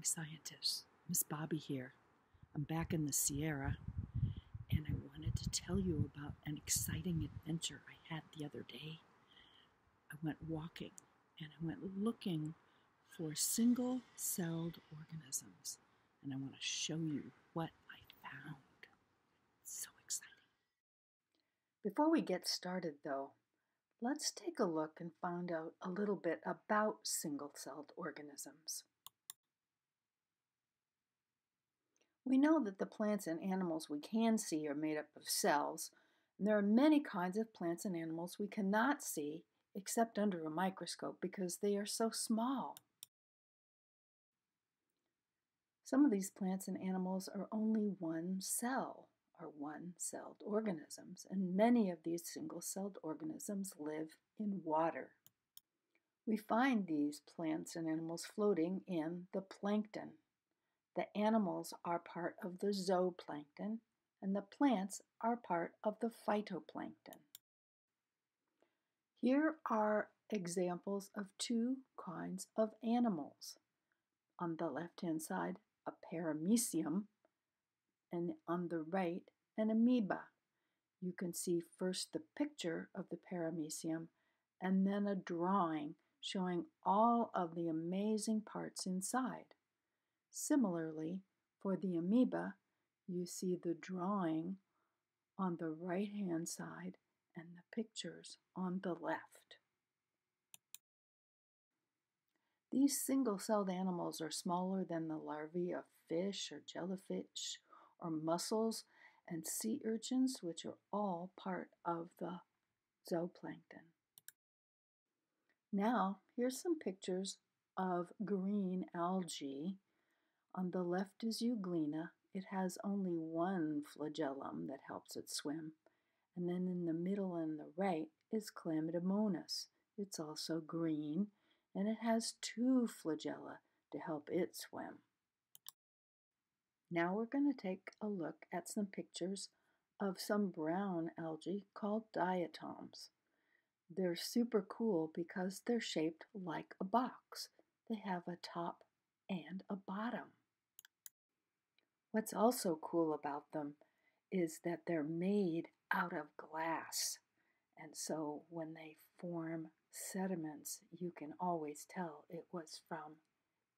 morning, scientists. Miss Bobbye here. I'm back in the Sierra, and I wanted to tell you about an exciting adventure I had the other day. I went walking and I went looking for single celled organisms, and I want to show you what I found. It's so exciting. Before we get started, though, let's take a look and find out a little bit about single celled organisms. We know that the plants and animals we can see are made up of cells, and there are many kinds of plants and animals we cannot see except under a microscope because they are so small. Some of these plants and animals are only one cell, or one celled organisms, and many of these single celled organisms live in water. We find these plants and animals floating in the plankton. The animals are part of the zooplankton, and the plants are part of the phytoplankton. Here are examples of two kinds of animals. On the left hand side, a paramecium, and on the right, an amoeba. You can see first the picture of the paramecium and then a drawing showing all of the amazing parts inside. Similarly, for the amoeba, you see the drawing on the right hand side and the pictures on the left. These single-celled animals are smaller than the larvae of fish or jellyfish or mussels and sea urchins, which are all part of the zooplankton. Now, here's some pictures of green algae. On the left is Euglena. It has only one flagellum that helps it swim. And then in the middle and the right is Chlamydomonas. It's also green and it has two flagella to help it swim. Now we're going to take a look at some pictures of some brown algae called diatoms. They're super cool because they're shaped like a box. They have a top and a bottom. What's also cool about them is that they're made out of glass. And so when they form sediments, you can always tell it was from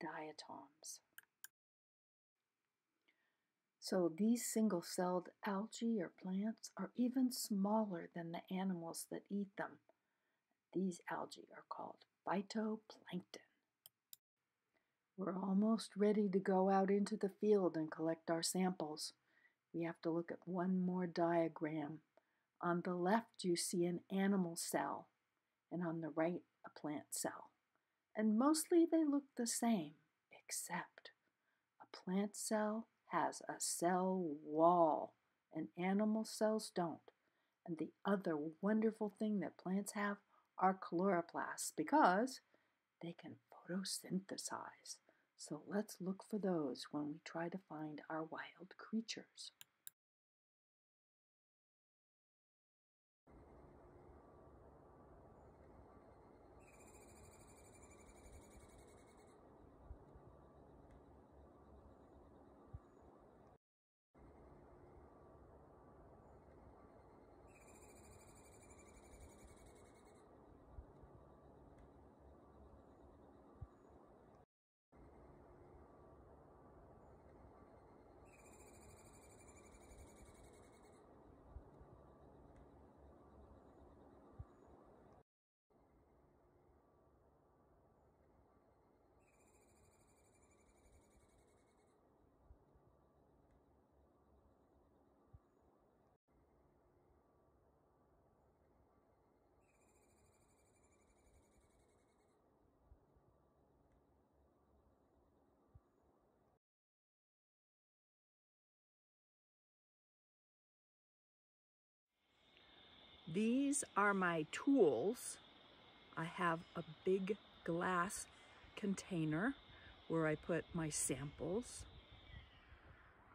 diatoms. So these single celled algae or plants are even smaller than the animals that eat them. These algae are called phytoplankton. We're almost ready to go out into the field and collect our samples. We have to look at one more diagram. On the left, you see an animal cell, and on the right, a plant cell. And mostly they look the same, except a plant cell has a cell wall, and animal cells don't. And the other wonderful thing that plants have are chloroplasts because they can photosynthesize. So let's look for those when we try to find our wild creatures. These are my tools. I have a big glass container where I put my samples.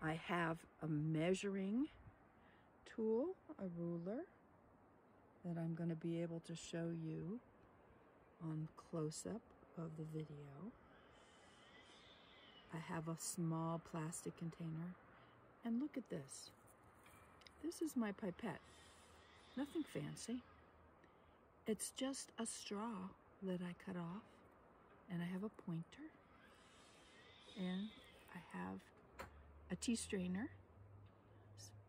I have a measuring tool, a ruler, that I'm going to be able to show you on close-up of the video. I have a small plastic container. And look at this. This is my pipette. Nothing fancy. It's just a straw that I cut off. And I have a pointer. And I have a tea strainer.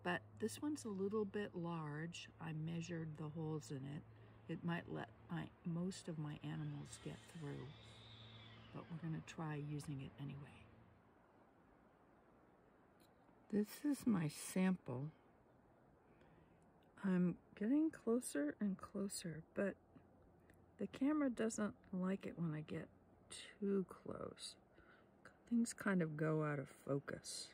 But this one's a little bit large. I measured the holes in it. It might let my, most of my animals get through. But we're going to try using it anyway. This is my sample. I'm getting closer and closer, but the camera doesn't like it when I get too close. Things kind of go out of focus.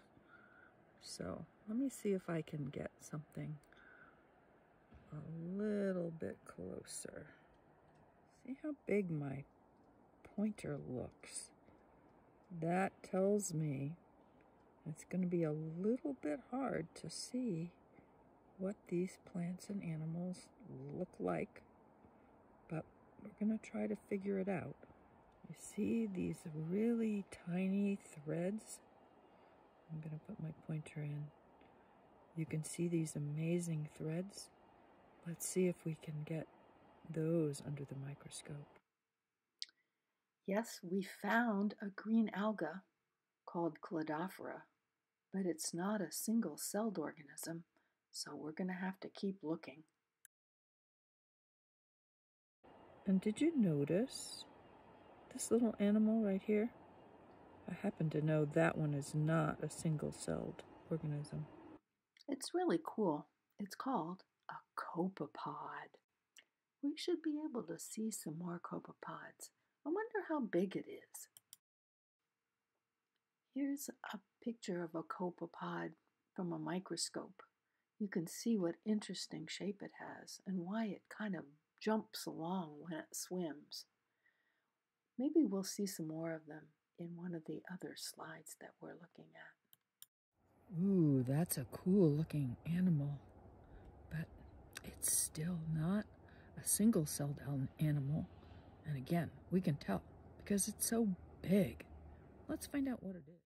So let me see if I can get something a little bit closer. See how big my pointer looks. That tells me it's going to be a little bit hard to see what these plants and animals look like, but we're going to try to figure it out. You see these really tiny threads? I'm going to put my pointer in. You can see these amazing threads. Let's see if we can get those under the microscope. Yes, we found a green alga called Cladophora, but it's not a single celled organism, so we're going to have to keep looking. And did you notice this little animal right here? I happen to know that one is not a single celled organism. It's really cool. It's called a copepod. We should be able to see some more copepods. I wonder how big it is. Here's a picture of a copepod from a microscope. You can see what interesting shape it has and why it kind of jumps along when it swims. Maybe we'll see some more of them in one of the other slides that we're looking at. Ooh, that's a cool looking animal, but it's still not a single celled animal. And again, we can tell because it's so big. Let's find out what it is.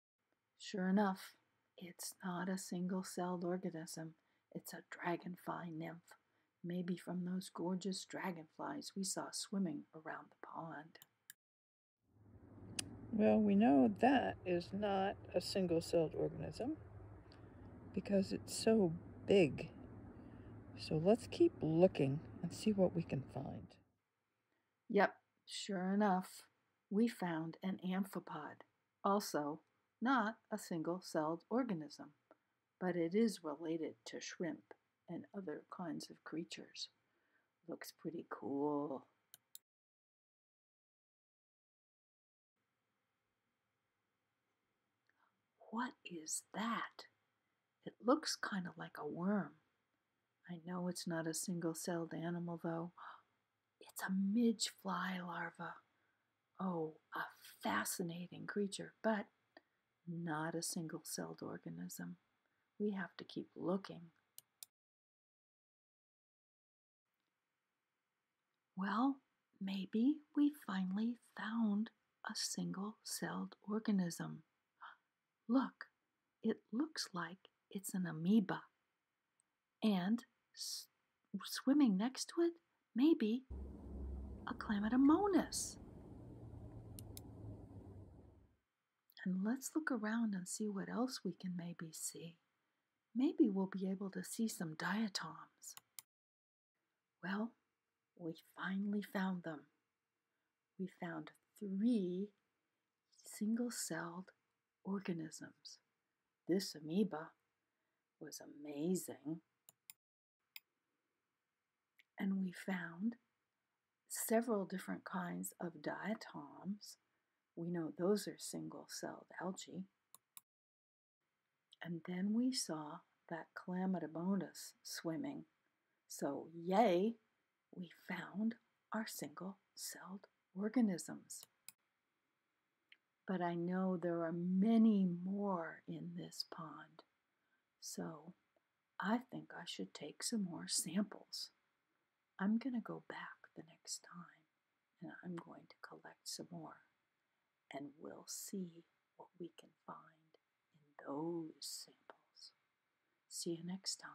Sure enough, it's not a single celled organism. It's a dragonfly nymph, maybe from those gorgeous dragonflies we saw swimming around the pond. Well, we know that is not a single celled organism because it's so big. So let's keep looking and see what we can find. Yep, sure enough, we found an amphipod, also not a single celled organism, but it is related to shrimp and other kinds of creatures. Looks pretty cool. What is that? It looks kind of like a worm. I know it's not a single celled animal, though. It's a midge fly larva. Oh, a fascinating creature, but not a single celled organism. We have to keep looking. Well, maybe we finally found a single celled organism. Look, it looks like it's an amoeba. And s- swimming next to it, maybe a chlamydomonas. And let's look around and see what else we can maybe see. Maybe we'll be able to see some diatoms. Well, we finally found them. We found three single celled organisms. This amoeba was amazing. And we found several different kinds of diatoms. We know those are single celled algae. And then we saw that Chlamydomonas swimming. So, yay, we found our single celled organisms. But I know there are many more in this pond. So I think I should take some more samples. I'm going to go back the next time and I'm going to collect some more and we'll see what we can those samples. See you next time.